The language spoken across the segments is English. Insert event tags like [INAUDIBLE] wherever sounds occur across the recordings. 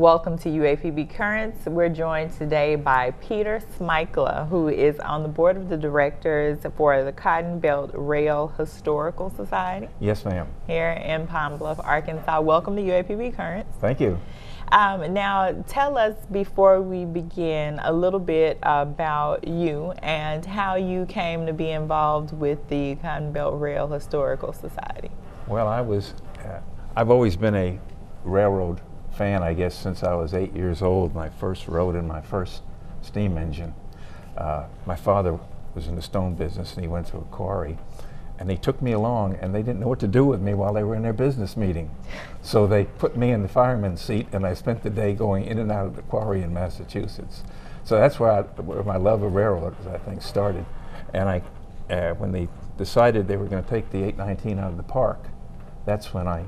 Welcome to UAPB Currents. We're joined today by Peter Smykla, who is on the board of the directors for the Cotton Belt Rail Historical Society. Yes, ma'am. Here in Pine Bluff, Arkansas. Welcome to UAPB Currents. Thank you. Um, now, tell us before we begin a little bit about you and how you came to be involved with the Cotton Belt Rail Historical Society. Well, I was, uh, I've always been a railroad fan, I guess, since I was eight years old. My first rode in my first steam engine. Uh, my father was in the stone business and he went to a quarry. And they took me along and they didn't know what to do with me while they were in their business meeting. So they put me in the fireman's seat and I spent the day going in and out of the quarry in Massachusetts. So that's where, I, where my love of railroads, I think, started. And I, uh, when they decided they were going to take the 819 out of the park, that's when I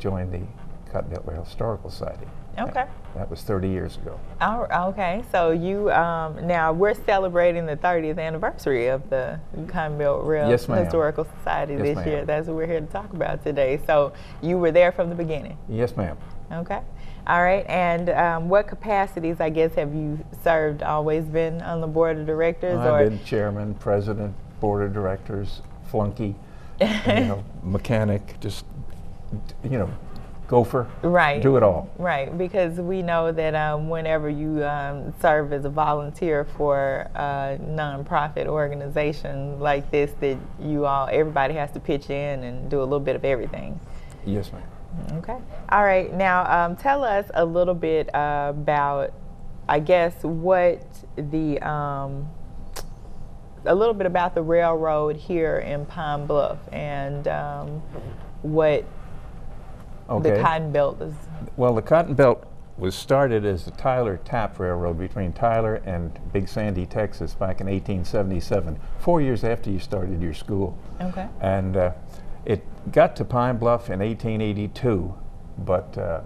joined the Belt Historical Society. Okay. That, that was 30 years ago. Oh, okay. So you um, now we're celebrating the 30th anniversary of the Rail Yes. Historical Society Yes, this ma'am. year. That's what we're here to talk about today. So you were there from the beginning. Yes, ma'am. Okay. All right. And um, what capacities, I guess, have you served? Always been on the board of directors, or I've been chairman, president, board of directors, flunky, you [LAUGHS] know, mechanic, just, you know, gopher. Right. Do it all. Right, because we know that um, whenever you um, serve as a volunteer for a nonprofit organization like this, that you all, everybody has to pitch in and do a little bit of everything. Yes, ma'am. Okay. All right. Now, um, tell us a little bit uh, about, I guess, what the, um, a little bit about the railroad here in Pine Bluff and um, what Okay. the Cotton Belt is. Well, the Cotton Belt was started as the Tyler Tap Railroad between Tyler and Big Sandy, Texas, back in 1877, four years after you started your school. Okay. And uh, it got to Pine Bluff in 1882, but uh,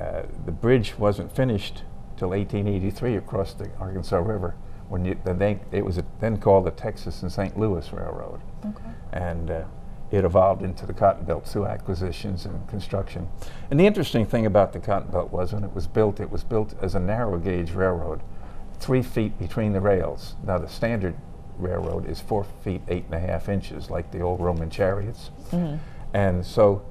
uh, the bridge wasn't finished till 1883 across the Arkansas River. When you, the name, it was then called the Texas and St. Louis Railroad, Okay. and uh, it evolved into the Cotton Belt through acquisitions and construction. And the interesting thing about the Cotton Belt was when it was built, it was built as a narrow gauge railroad, three feet between the rails. Now the standard railroad is four feet eight and a half inches, like the old Roman chariots. Mhm. And so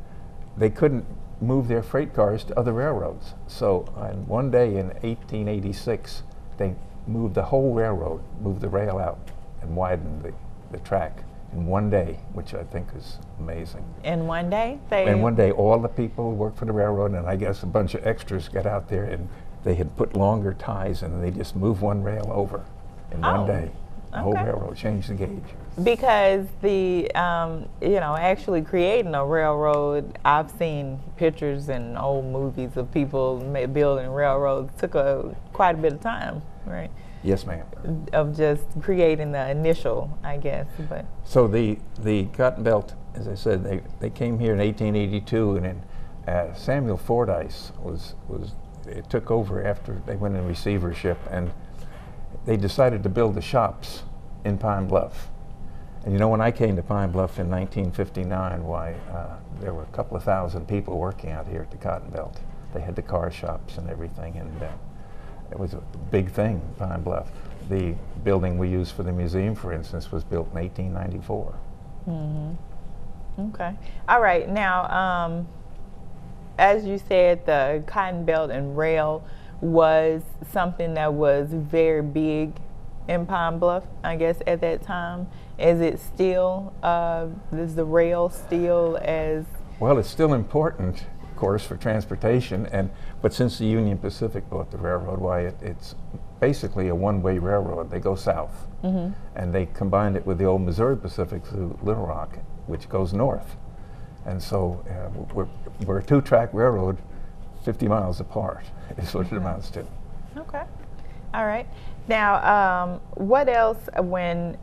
they couldn't move their freight cars to other railroads. So on one day in 1886, they moved the whole railroad, moved the rail out, and widened the, the track in one day, which I think is amazing. In one day, they. And one day, all the people who worked for the railroad, and I guess a bunch of extras, got out there and they had put longer ties and they just moved one rail over in Oh, one day. The whole okay. railroad changed the gauge. Because the, um, you know, actually creating a railroad, I've seen pictures and old movies of people building railroads. Took a quite a bit of time, right? Yes, ma'am. Of just creating the initial, I guess. But So the the Cotton Belt, as I said, they, they came here in 1882, and then uh, Samuel Fordyce was was it took over after they went in receivership, and they decided to build the shops in Pine Bluff. And you know, when I came to Pine Bluff in 1959, why uh, there were a couple of thousand people working out here at the Cotton Belt. They had the car shops and everything, and uh, it was a big thing, Pine Bluff. The building we use for the museum, for instance, was built in 1894. okay, all right. Now, um, as you said, the Cotton Belt and Rail was something that was very big in Pine Bluff, I guess, at that time. Is it still, uh, is the rail still as, Well, it's still important, course, for transportation, and but since the Union Pacific bought the railroad, why it, it's basically a one-way railroad. They go south, and they combined it with the old Missouri Pacific through Little Rock, which goes north, and so uh, we're we're a two-track railroad, 50 miles apart, [LAUGHS] is what it amounts to. okay, all right. Now, um, what else when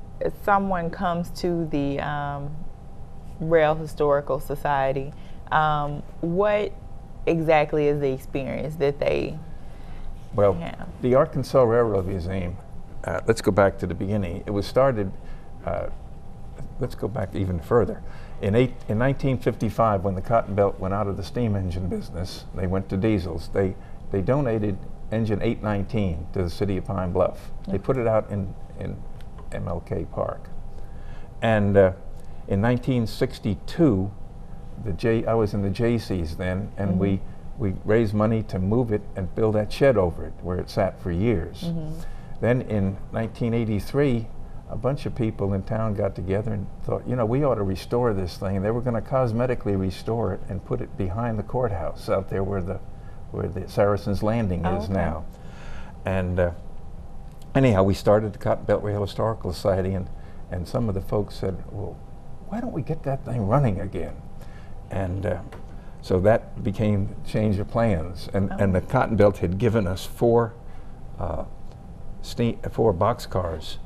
someone comes to the um, Rail Historical Society, um, what exactly is the experience that they Well, Yeah. the Arkansas Railroad Museum, uh, let's go back to the beginning. It was started, uh, let's go back even further. In, eight, in 1955, when the Cotton Belt went out of the steam engine business, they went to diesels. They they donated engine 819 to the city of Pine Bluff. They put it out in, in MLK Park. And uh, in 1962, the J, I was in the JCs then, and mm -hmm. we, we raised money to move it and build that shed over it where it sat for years. Mm -hmm. Then in 1983, a bunch of people in town got together and thought, you know, we ought to restore this thing. And they were going to cosmetically restore it and put it behind the courthouse out there where the where the Saracens Landing oh, is okay. now. And uh, anyhow, we started the Cotton Belt Rail Historical Society, and, and some of the folks said, well, why don't we get that thing running again? And uh, so that became change of plans. And, oh. and the Cotton Belt had given us four, uh, steam, four boxcars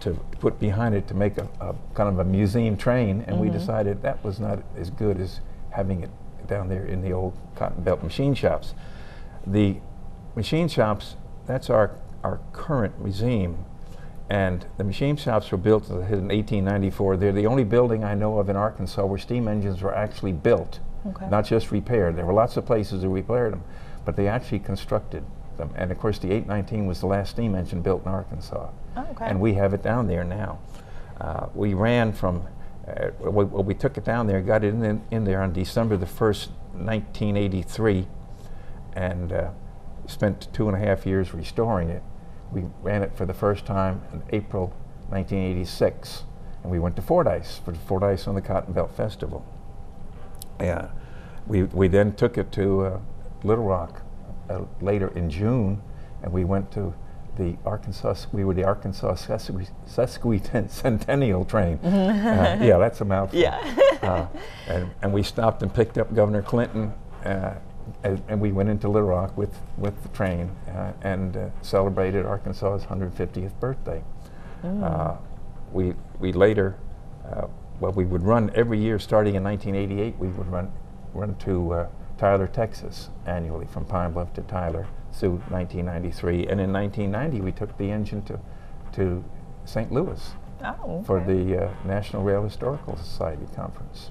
to put behind it to make a, a kind of a museum train, and mm -hmm. we mm-hmm. decided that was not as good as having it down there in the old Cotton Belt machine shops. The machine shops, that's our, our current museum. And the machine shops were built in 1894. They're the only building I know of in Arkansas where steam engines were actually built, okay. not just repaired. There were lots of places that repaired them, but they actually constructed them. And of course, the 819 was the last steam engine built in Arkansas. Oh, okay. And we have it down there now. Uh, we ran from, uh, we, well, we took it down there, got it in, in there on December the 1st, 1983 and uh, spent two and a half years restoring it. We ran it for the first time in April 1986, and we went to Fordyce for the Fordyce on the Cotton Belt Festival. Yeah, we, we then took it to uh, Little Rock uh, later in June, and we went to the Arkansas, we were the Arkansas Sesquicentennial [LAUGHS] train. uh, yeah, that's a mouthful. [LAUGHS] Yeah. uh, and, and we stopped and picked up Governor Clinton uh, and, and, we went into Little Rock with, with the train uh, and uh, celebrated Arkansas's 150th birthday. Mm. Uh, we, we later, uh, well, we would run every year starting in 1988, we would run, run to uh, Tyler, Texas annually from Pine Bluff to Tyler through 1993. And in 1990, we took the engine to, to St. Louis oh, okay. for the uh, National Rail Historical Society Conference.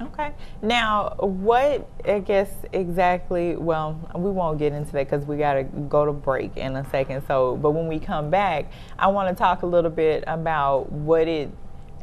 Okay. Now, what I guess exactly? Well, we won't get into that because we got to go to break in a second. So, but when we come back, I want to talk a little bit about what it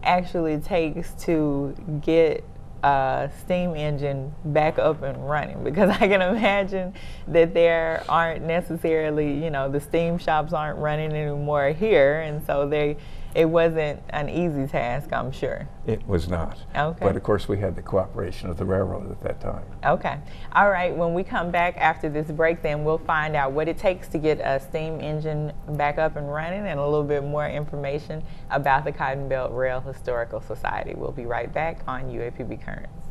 actually takes to get a steam engine back up and running [LAUGHS] because I can imagine that there aren't necessarily, you know, the steam shops aren't running anymore here, and so they it wasn't an easy task, I'm sure. It was not. Okay. But of course, we had the cooperation of the railroad at that time. Okay. All right. When we come back after this break, then we'll find out what it takes to get a steam engine back up and running and a little bit more information about the Cotton Belt Rail Historical Society. We'll be right back on UAPB Currents.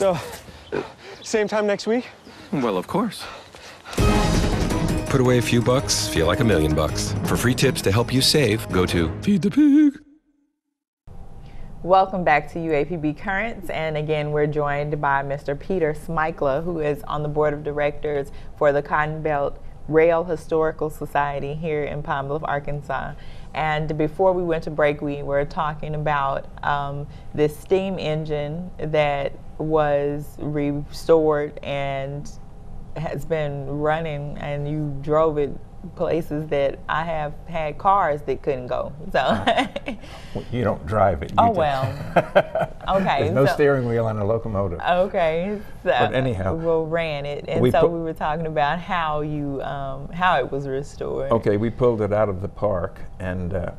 So, same time next week? Well, of course. Put away a few bucks, feel like a million bucks. For free tips to help you save, go to Feed the Pig. Welcome back to UAPB Currents, and again, we're joined by Mr. Peter Smykla, who is on the board of directors for the Cotton Belt Rail Historical Society here in Pine Bluff, Arkansas. And before we went to break, we were talking about um, this steam engine that was restored and has been running, and you drove it places that I have had cars that couldn't go. So, You don't drive it. you oh well. [LAUGHS] Okay. There's no so- steering wheel on a locomotive. Okay, so But anyhow, we ran it, and we so we were talking about how you um, how it was restored. Okay, we pulled it out of the park, and uh,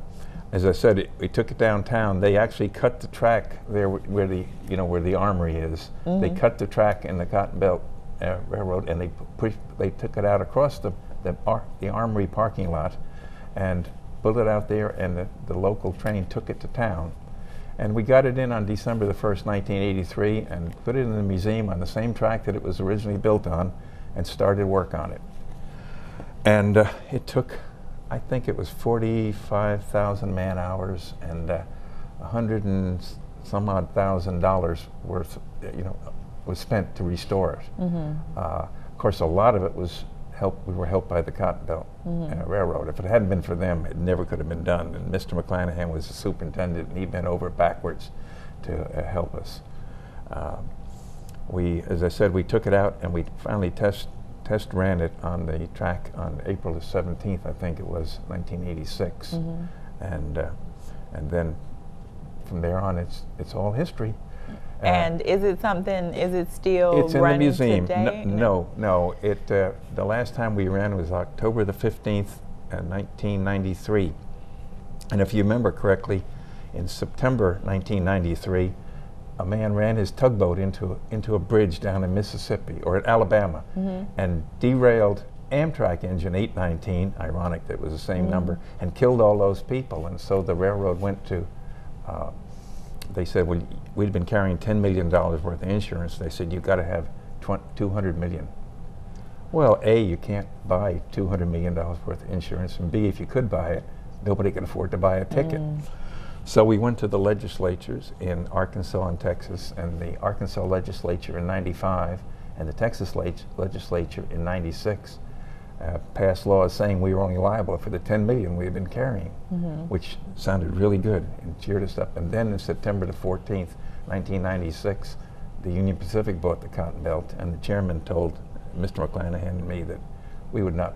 as I said, it, we took it downtown. They actually cut the track there where the you know where the armory is. They Mm-hmm. cut the track in the Cotton Belt uh, Railroad, and they pushed. They took it out across the the, ar- the armory parking lot, and pulled it out there, and the, the local train took it to town. And we got it in on December the 1st, 1983, and put it in the museum on the same track that it was originally built on, and started work on it. And uh, it took, I think it was 45,000 man hours and uh, a hundred and some odd thousand dollars worth, uh, you know, was spent to restore it. Uh, of course, a lot of it was help. We were helped by the Cotton Belt uh, Railroad. If it hadn't been for them, it never could have been done. And Mr. McClanahan was the superintendent, and he bent over backwards to uh, help us. Um, we, as I said, we took it out and we finally test test ran it on the track on April the 17th, I think it was, 1986, and uh, and then from there on, it's it's all history. Uh, And is it something? Is it still it's in the museum. No, no, no. It uh, the last time we ran was October the 15th, uh, 1993, and if you remember correctly, in September 1993, a man ran his tugboat into into a bridge down in Mississippi or in Alabama, mm-hmm. and derailed Amtrak engine 819. Ironic that it was the same mm-hmm. number, and killed all those people. And so the railroad went to. Uh, they said, well, we'd been carrying $10 million worth of insurance. They said, you've got to have twen- 200 million. Well, A, you can't buy $200 million worth of insurance, and B, if you could buy it, nobody could afford to buy a ticket. Mm. So we went to the legislatures in Arkansas and Texas, and the Arkansas legislature in 95 and the Texas leg- legislature in 96 uh, passed laws saying we were only liable for the 10 million we had been carrying, which sounded really good and cheered us up. And then in September the 14th, 1996, the Union Pacific bought the Cotton Belt, and the chairman told Mr. McClanahan and me that we would not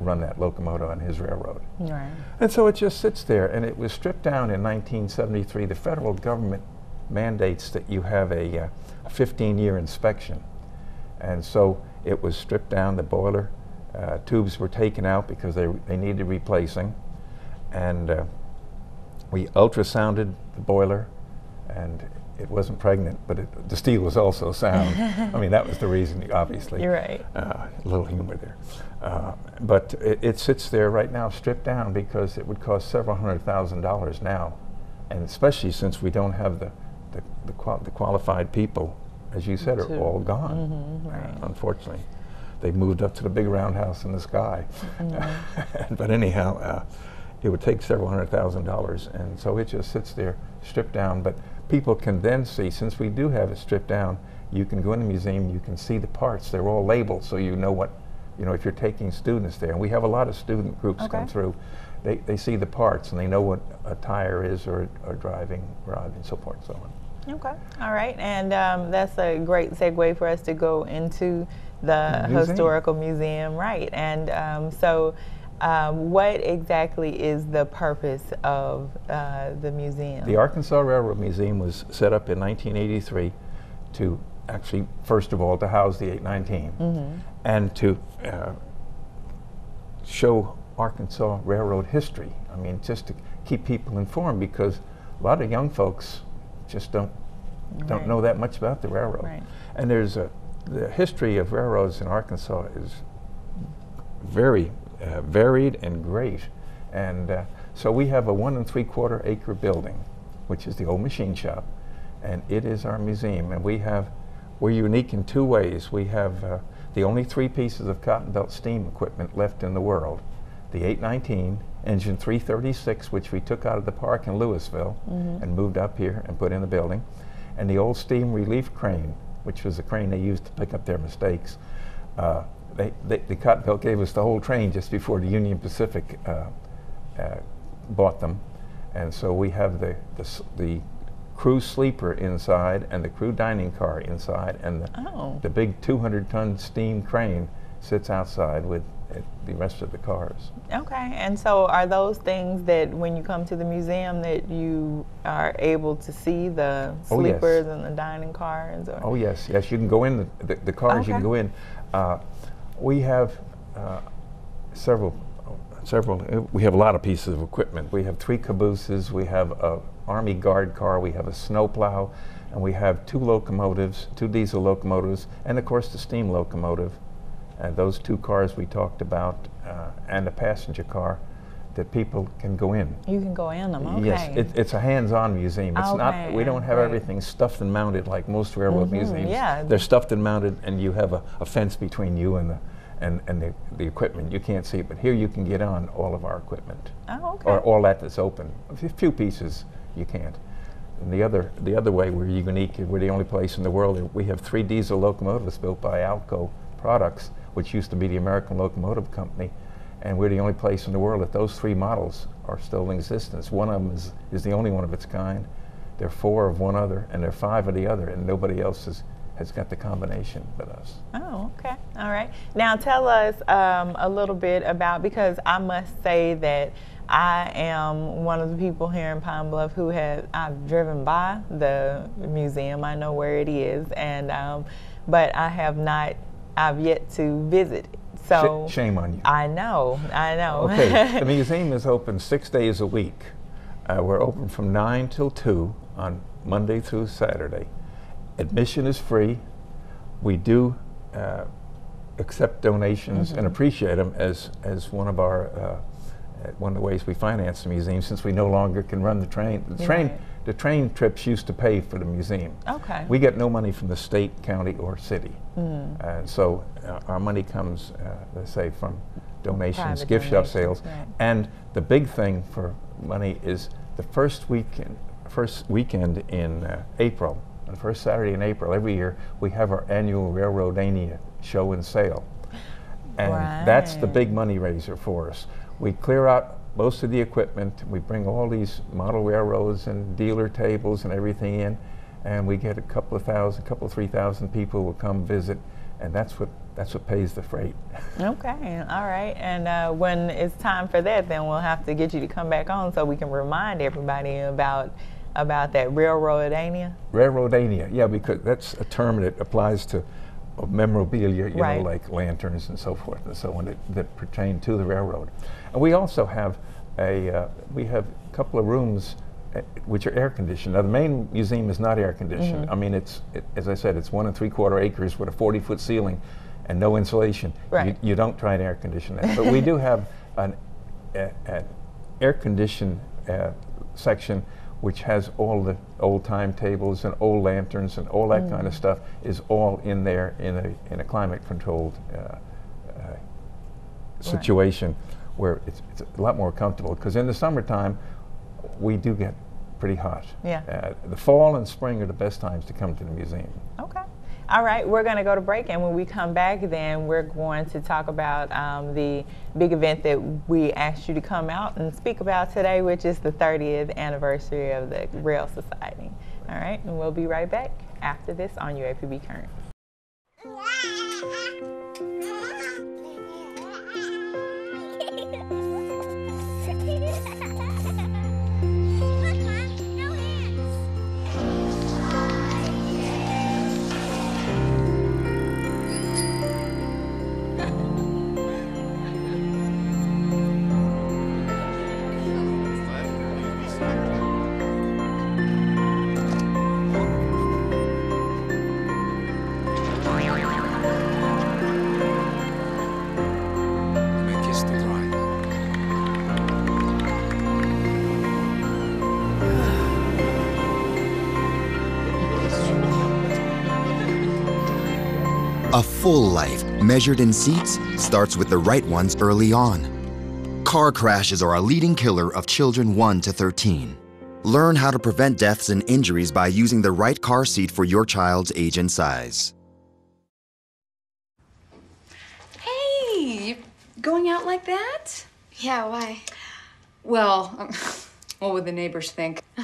run that locomotive on his railroad. Right. And so it just sits there, and it was stripped down in 1973. The federal government mandates that you have a uh, 15-year inspection, and so it was stripped down. The boiler uh, tubes were taken out because they they needed replacing, and uh, we ultrasounded the boiler, and it wasn't pregnant, but it, the steel was also sound. [LAUGHS] I mean, that was the reason, obviously. You're right. Uh, a little humor there. Uh, but it, it sits there right now, stripped down, because it would cost several hundred thousand dollars now, and especially since we don't have the the, the, qual- the qualified people, as you said, are all gone. Mhm, uh, right. unfortunately, they moved up to the big roundhouse in the sky. Mm-hmm. [LAUGHS] but anyhow, uh, it would take several hundred thousand dollars, and so it just sits there, stripped down. But people can then see, since we do have it stripped down, you can go in the museum, you can see the parts. They're all labeled, so you know what, you know, if you're taking students there. And we have a lot of student groups come through. They, they see the parts and they know what a tire is or a driving rod and so forth and so on. Okay. All right. And um, that's a great segue for us to go into the Museum. historical museum, right? And um, so, um, what exactly is the purpose of uh, the museum? The Arkansas Railroad Museum was set up in 1983 to actually, first of all, to house the 819 and to uh, show Arkansas Railroad history. I mean, just to keep people informed because a lot of young folks just don't don't know that much about the railroad. Right. And there's a the history of railroads in Arkansas is very uh, varied and great. And uh, so we have a one and three quarter acre building, which is the old machine shop, and it is our museum. And we have, we're unique in two ways. We have uh, the only three pieces of cotton belt steam equipment left in the world. The 819, engine 336, which we took out of the park in Lewisville and moved up here and put in the building, and the old steam relief crane, which was the crane they used to pick up their mistakes. Uh, they, they, the Cotton Belt gave us the whole train just before the Union Pacific uh, uh, bought them, and so we have the the, the crew sleeper inside and the crew dining car inside, and the, Oh. the big 200 ton steam crane sits outside with uh, the rest of the cars. Okay, and so are those things that when you come to the museum that you are able to see the Oh, yes. sleepers and the dining cars? Or? Oh yes, yes. You can go in the, the, the cars. You can go in. Uh, we have uh, several, several. uh, We have a lot of pieces of equipment. We have three cabooses. We have a army guard car. We have a snowplow, and we have two locomotives, two diesel locomotives, and of course the steam locomotive. And those two cars we talked about, uh, and a passenger car that people can go in. You can go in them. Okay. Yes, it, it's a hands-on museum. It's not. We don't have great. everything stuffed and mounted like most railroad museums. yeah. they're stuffed and mounted, and you have a, a fence between you and the and, and the, the equipment. You can't see it, but here you can get on all of our equipment, oh, okay. or all that that's open. A few pieces you can't. And the other the other way we're unique. We're the only place in the world. We have three diesel locomotives built by Alco Products, which used to be the American Locomotive Company and we're the only place in the world that those three models are still in existence. One of them is, is the only one of its kind. There are four of one other, and there are five of the other, and nobody else has, has got the combination but us. Oh, okay. All right. Now tell us um, a little bit about because I must say that I am one of the people here in Pine Bluff who have I've driven by the museum. I know where it is, and um, but I have not. I've yet to visit. it. Sh- So shame on you. I know. I know. Okay, [LAUGHS] the museum is open six days a week. Uh, we're open from 9 till 2 on Monday through Saturday. Admission is free. We do uh, accept donations and appreciate them as, as one of our uh, one of the ways we finance the museum since we no longer can run the train. The train, the train trips used to pay for the museum. Okay. We get no money from the state, county, or city. And so uh, our money comes, uh, let's say, from donations, Private gift shop sales. right. And the big thing for money is the first weekend, first weekend in uh, April, the first Saturday in April every year, we have our annual Railroadiana show and sale. And that's the big money raiser for us. We clear out most of the equipment. We bring all these model railroads and dealer tables and everything in, and we get a couple of thousand, couple of three thousand people will come visit, and that's what that's what pays the freight. [LAUGHS] Okay, all right. And uh, when it's time for that, then we'll have to get you to come back on so we can remind everybody about about that railroadiana. Railroadiana, yeah, because that's a term that applies to memorabilia, you Right. know, like lanterns and so forth and so on that, that pertain to the railroad. And we also have a uh, we have a couple of rooms uh, which are air conditioned. Now the main museum is not air conditioned. Mm-hmm. I mean, it's it, as I said, it's one and three quarter acres with a 40 foot ceiling and no insulation. Right. You, you don't try and air condition that. but we do [LAUGHS] have an, a, an air conditioned uh, section which has all the old timetables and old lanterns and all that Mm. kind of stuff is all in there in a, in a climate controlled uh, uh, situation where it's, it's a lot more comfortable because in the summertime we do get pretty hot. Yeah. Uh, the fall and spring are the best times to come to the museum. Okay. All right, we're going to go to break, and when we come back, then we're going to talk about um, the big event that we asked you to come out and speak about today, which is the 30th anniversary of the Rail Society. All right, and we'll be right back after this on UAPB Current. A full life, measured in seats, starts with the right ones early on. Car crashes are a leading killer of children 1 to 13. Learn how to prevent deaths and injuries by using the right car seat for your child's age and size. Hey, going out like that? Yeah, why? Well, [LAUGHS] what would the neighbors think? [LAUGHS]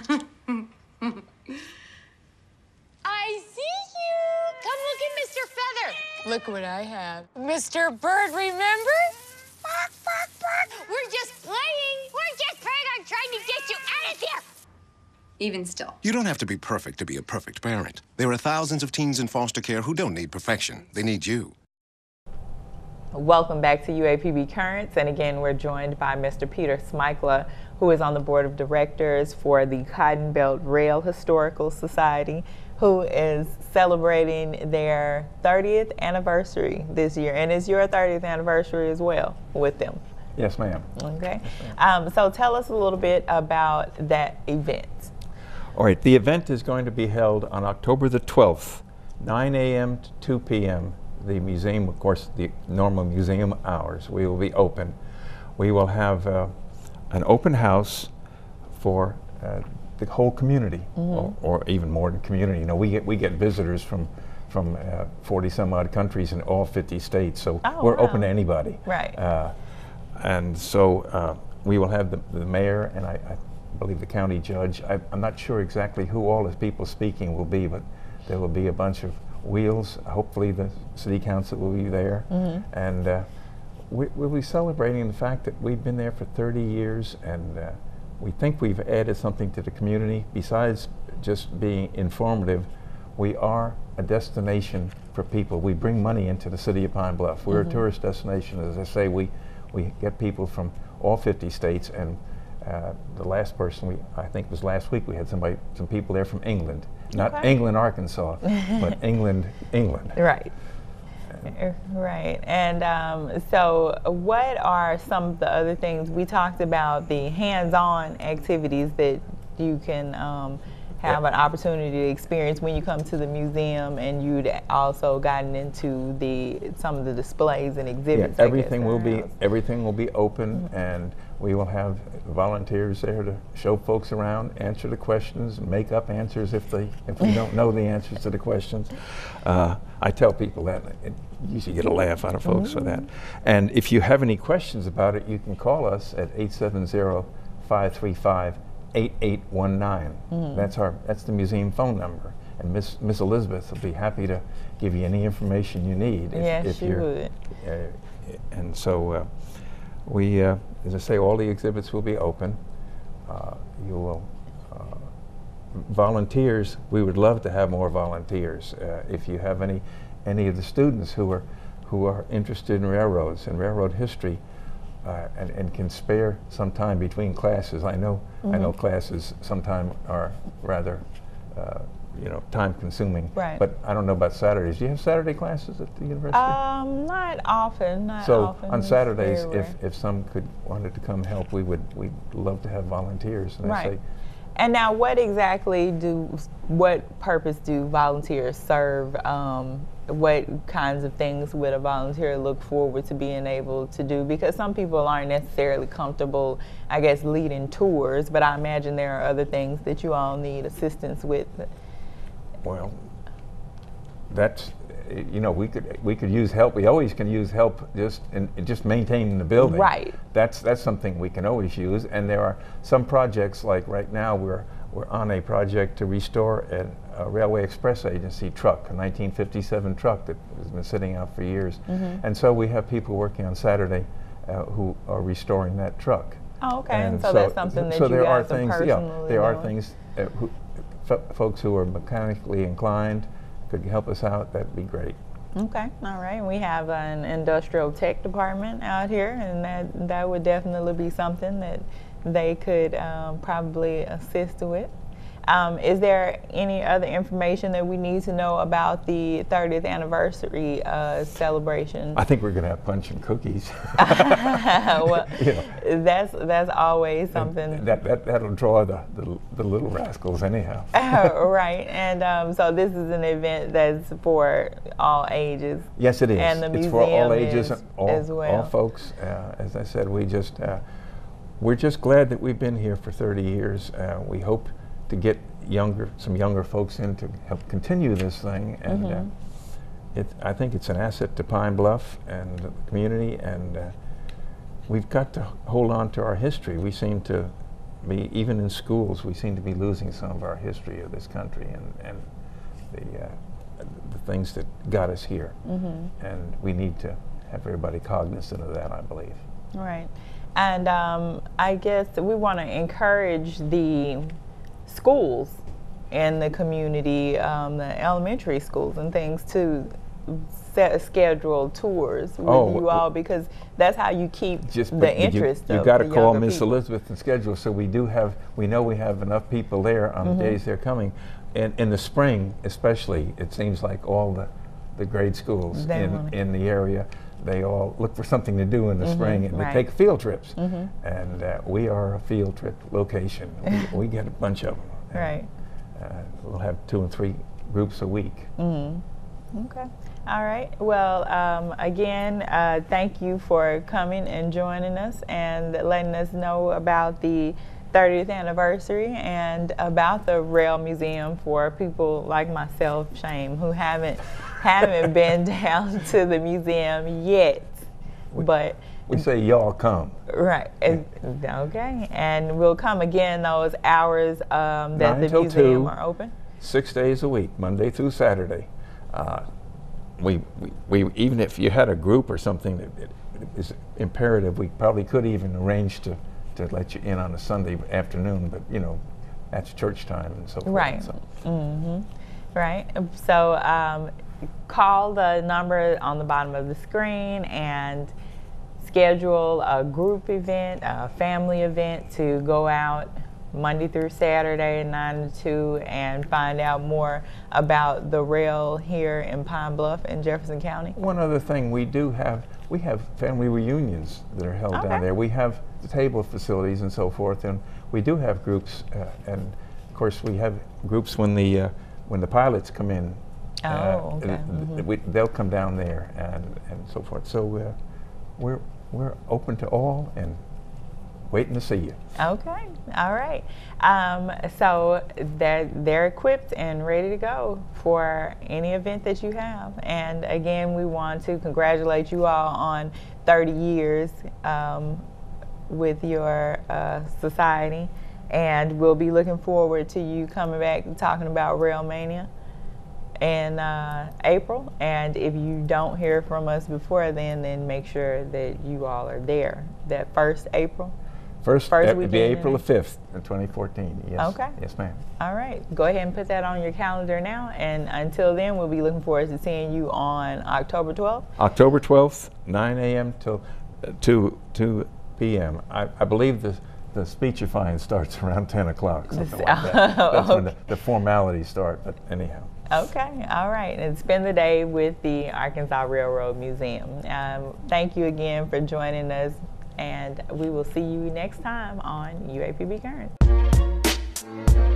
I see Look what I have. Mr. Bird, remember? Bark, bark, bark. We're just playing. We're just playing on trying to get you out of here. Even still. You don't have to be perfect to be a perfect parent. There are thousands of teens in foster care who don't need perfection. They need you. Welcome back to UAPB Currents. And again, we're joined by Mr. Peter Smykla, who is on the board of directors for the Cotton Belt Rail Historical Society, who is celebrating their 30th anniversary this year. And it's your 30th anniversary as well with them. Yes, ma'am. Okay. Um, so tell us a little bit about that event. All right, the event is going to be held on October the 12th, 9 a.m. to 2 p.m. The museum, of course, the normal museum hours, we will be open. We will have uh, an open house for uh, the whole community, or, or even more than community. You know, we get we get visitors from from 40 some odd countries in all 50 states, so Oh, we're open to anybody. Right. Uh, and so uh, we will have the, the mayor and I, I believe the county judge. I, I'm not sure exactly who all the people speaking will be, but there will be a bunch of wheels. Hopefully, the city council will be there, and uh, we, we'll be celebrating the fact that we've been there for 30 years, and uh, we think we've added something to the community besides just being informative. We are a destination for people. We bring money into the city of Pine Bluff. We're a tourist destination. As I say, we, we get people from all 50 states, and uh, the last person we, I think was last week, we had somebody, some people there from England. Not Okay. England, Arkansas, but [LAUGHS] England, England. Right. [LAUGHS] Right. And um, so, what are some of the other things? We talked about the hands on activities that you can um, have an opportunity to experience when you come to the museum, and you'd also gotten into the some of the displays and exhibits. Guess, everything will be everything will be open, and we will have volunteers there to show folks around, answer the questions, make up answers if they if we don't know the answers to the questions. Uh, I tell people that and usually get a laugh out of folks for that. And if you have any questions about it, you can call us at 870-535-8819. That's our that's the museum phone number. And Miss Miss Elizabeth will be happy to give you any information you need. If, Yes, if she would. uh, and so uh, we, uh, as I say, all the exhibits will be open. Uh, you will uh, volunteers. We would love to have more volunteers. Uh, if you have any any of the students who are who are interested in railroads and railroad history. Uh, and, and can spare some time between classes. I know I know classes sometimes are rather uh, you know time consuming. Right. But I don't know about Saturdays. Do you have Saturday classes at the university? Um, not often. Not So often. on Saturdays, if, if some could, wanted to come help, we would, we'd love to have volunteers. And I Right. say, And now, what exactly do, what purpose do volunteers serve? Um, what kinds of things would a volunteer look forward to being able to do? Because some people aren't necessarily comfortable, I guess, leading tours, but I imagine there are other things that you all need assistance with. well, that's, you know, we could, we could use help. We always can use help just in, in just maintaining the building. Right. That's, that's something we can always use. And there are some projects, like right now, we're, we're on a project to restore an, a Railway Express Agency truck, a 1957 truck that has been sitting out for years. Mm-hmm. And so we have people working on Saturday uh, who are restoring that truck. Oh, okay. And so, that's something that so you there are guys are things, personally yeah, there are doing. things, uh, who, fo- folks who are mechanically inclined could help us out, that'd be great. Okay, all right. We have an industrial tech department out here, and that that would definitely be something that they could um, probably assist with. Um, is there any other information that we need to know about the 30th anniversary uh, celebration? I think we're gonna have punch and cookies. [LAUGHS] [LAUGHS] well, You know, that's that's always something. That, that, that'll draw the, the, the little rascals anyhow. [LAUGHS] right, and um, so this is an event that's for all ages. Yes, it is. And the It's for all ages, is all, as well. all folks. Uh, as I said, we just, uh, we're just glad that we've been here for 30 years. Uh, we hope to get younger, some younger folks in to help continue this thing. And Mm-hmm. uh, it, I think it's an asset to Pine Bluff and the community. And uh, we've got to hold on to our history. We seem to be, even in schools, we seem to be losing some of our history of this country and, and the, uh, the things that got us here. Mm-hmm. And we need to have everybody cognizant of that, I believe. Right. And um, I guess we want to encourage the schools in the community, um, the elementary schools and things to set a schedule tours with Oh, you all because that's how you keep Just the you- interest You, of got to call Miss. Elizabeth and schedule. So we do have. We know we have enough people there on Mm-hmm. the days they're coming, and in the spring especially, it seems like all the the grade schools They in in the area. They all look for something to do in the spring, and right. they take field trips. Mhm. And uh, we are a field trip location. [LAUGHS] we, we get a bunch of them. Right. Uh, we'll have two and three groups a week. Mm-hmm. Okay. All right. Well, um, again, uh, thank you for coming and joining us and letting us know about the 30th anniversary and about the Rail Museum for people like myself, Shame, who haven't haven't been [LAUGHS] down to the museum yet. But We say y'all come. right, okay, and we'll come again those hours um, that Nine the museum two. are open. six days a week, Monday through Saturday. Uh, we, we, we, even if you had a group or something that it, it is imperative, we probably could even arrange to, to let you in on a Sunday afternoon, but you know, that's church time and so forth. Right. So. hmm Right. So um, call the number on the bottom of the screen and schedule a group event, a family event to go out Monday through Saturday, 9 to 2, and find out more about the rail here in Pine Bluff in Jefferson County. One other thing, we do have, we have family reunions that are held Okay. down there. We have the table facilities and so forth, and we do have groups, uh, and of course, we have groups when the, uh, when the pilots come in. Uh, Oh, okay. th- th- Mhm. we, they'll come down there and, and so forth. So uh, we're, we're open to all and waiting to see you. Okay, all right. Um, so they're, they're equipped and ready to go for any event that you have. And again, we want to congratulate you all on 30 years um, with your uh, society. And we'll be looking forward to you coming back and talking about Railmania in uh, April. And if you don't hear from us before then, then make sure that you all are there that first April. First, First it would be April the 5th of 2014. Yes. Okay. Yes, ma'am. All right, go ahead and put that on your calendar now. And until then, we'll be looking forward to seeing you on October 12th. October 12th, 9 a.m. till uh, 2, 2 p.m. I, I believe the, the speechifying [LAUGHS] starts around 10 o'clock, something like that. [LAUGHS] That's when the, the formalities start, but anyhow. Okay, all right. And spend the day with the Arkansas Railroad Museum. Um, thank you again for joining us, and we will see you next time on UAPB Current.